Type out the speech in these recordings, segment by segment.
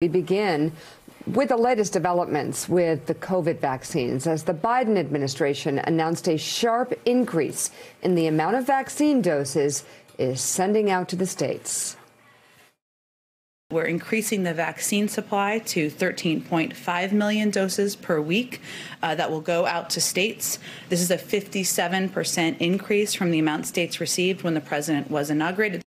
We begin with the latest developments with the COVID vaccines as the Biden administration announced a sharp increase in the amount of vaccine doses is sending out to the states. We're increasing the vaccine supply to 13.5 million doses per week uh, that will go out to states. This is a 57% increase from the amount states received when the president was inaugurated.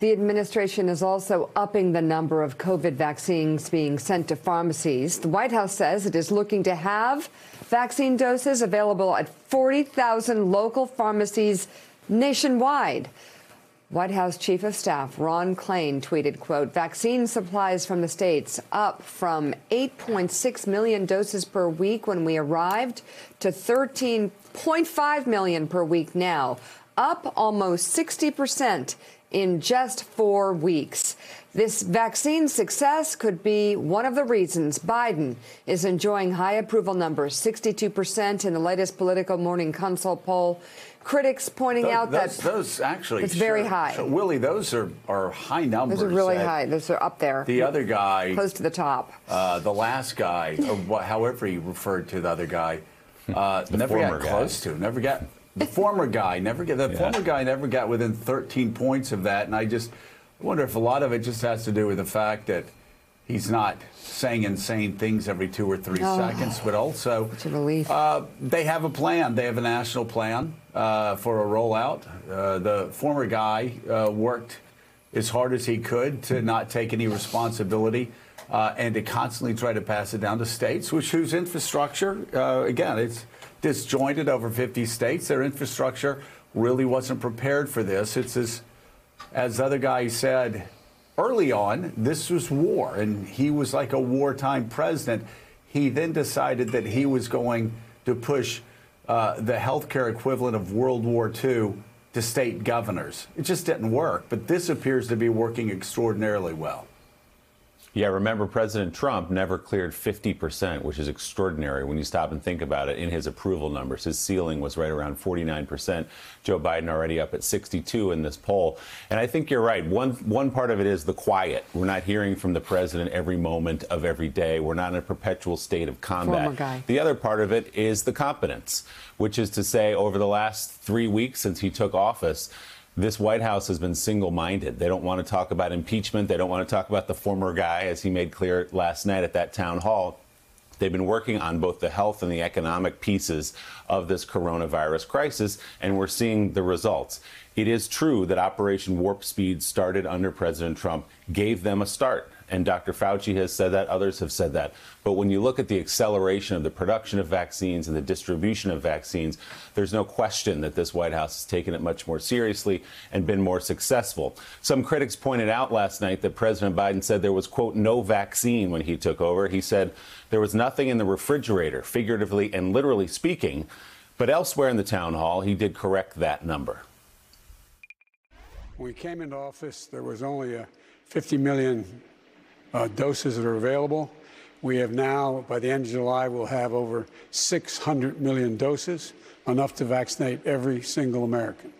The administration is also upping the number of COVID vaccines being sent to pharmacies. The White House says it is looking to have vaccine doses available at 40,000 local pharmacies nationwide. White House Chief of Staff Ron Klain tweeted, quote, vaccine supplies from the states up from 8.6 million doses per week when we arrived to 13.5 million per week now, up almost 60 percent in just four weeks. This vaccine success could be one of the reasons Biden is enjoying high approval numbers 62% in the latest Politico Morning Consult poll. Critics pointing those, out those, that those actually it's very high. So, Willie, those are, are high numbers. Those are really high. Those are up there. The other guy, close to the top. Uh, the last guy, or however he referred to the other guy, uh, never got guy. close to. Never got the former guy never get the yeah. former guy never got within 13 points of that, and I just wonder if a lot of it just has to do with the fact that he's not saying insane things every two or three oh, seconds, but also uh, they have a plan. They have a national plan uh, for a rollout. Uh, the former guy uh, worked as hard as he could to not take any responsibility. Uh, and to constantly try to pass it down to states, which whose infrastructure, uh, again, it's disjointed over 50 states. Their infrastructure really wasn't prepared for this. It's as, as the other guy said early on, this was war, and he was like a wartime president. He then decided that he was going to push uh, the healthcare equivalent of World War II to state governors. It just didn't work, but this appears to be working extraordinarily well. Yeah, remember President Trump never cleared 50%, which is extraordinary when you stop and think about it in his approval numbers. His ceiling was right around 49%. Joe Biden already up at 62 in this poll. And I think you're right. One one part of it is the quiet. We're not hearing from the president every moment of every day. We're not in a perpetual state of combat. The other part of it is the competence, which is to say over the last 3 weeks since he took office, this White House has been single minded. They don't want to talk about impeachment. They don't want to talk about the former guy, as he made clear last night at that town hall. They've been working on both the health and the economic pieces of this coronavirus crisis, and we're seeing the results. It is true that Operation Warp Speed started under President Trump, gave them a start and Dr. Fauci has said that, others have said that. But when you look at the acceleration of the production of vaccines and the distribution of vaccines, there's no question that this White House has taken it much more seriously and been more successful. Some critics pointed out last night that President Biden said there was, quote, no vaccine when he took over. He said there was nothing in the refrigerator, figuratively and literally speaking. But elsewhere in the town hall, he did correct that number. When we came into office, there was only a 50 million uh, doses that are available. We have now, by the end of July, we'll have over 600 million doses, enough to vaccinate every single American.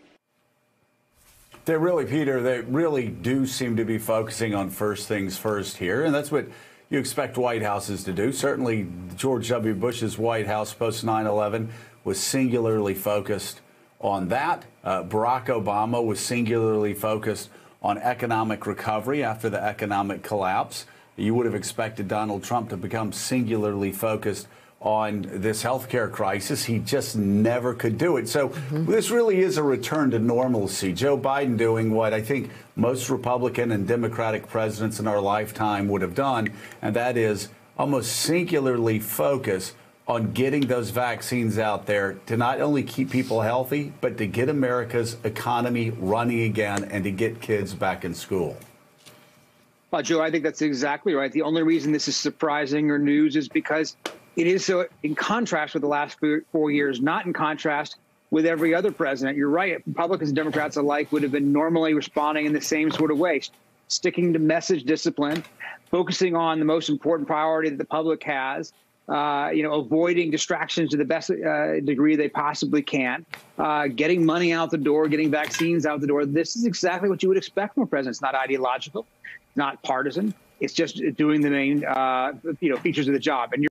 They really, Peter, they really do seem to be focusing on first things first here. And that's what you expect White Houses to do. Certainly, George W. Bush's White House post 9 11 was singularly focused on that. Uh, Barack Obama was singularly focused on economic recovery after the economic collapse. You would have expected Donald Trump to become singularly focused on this healthcare crisis. He just never could do it. So mm-hmm. this really is a return to normalcy. Joe Biden doing what I think most Republican and Democratic presidents in our lifetime would have done, and that is almost singularly focus on getting those vaccines out there to not only keep people healthy, but to get America's economy running again and to get kids back in school. Well, Joe, I think that's exactly right. The only reason this is surprising or news is because it is so in contrast with the last four years, not in contrast with every other president. You're right. Republicans and Democrats alike would have been normally responding in the same sort of way, sticking to message discipline, focusing on the most important priority that the public has, uh, you know, avoiding distractions to the best uh, degree they possibly can, uh, getting money out the door, getting vaccines out the door. This is exactly what you would expect from a president. It's not ideological. not partisan. It's just doing the main, uh, you know, features of the job. And you're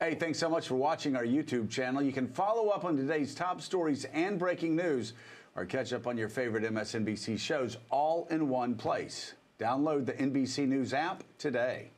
Hey, thanks so much for watching our YouTube channel. You can follow up on today's top stories and breaking news or catch up on your favorite MSNBC shows all in one place. Download the NBC News app today.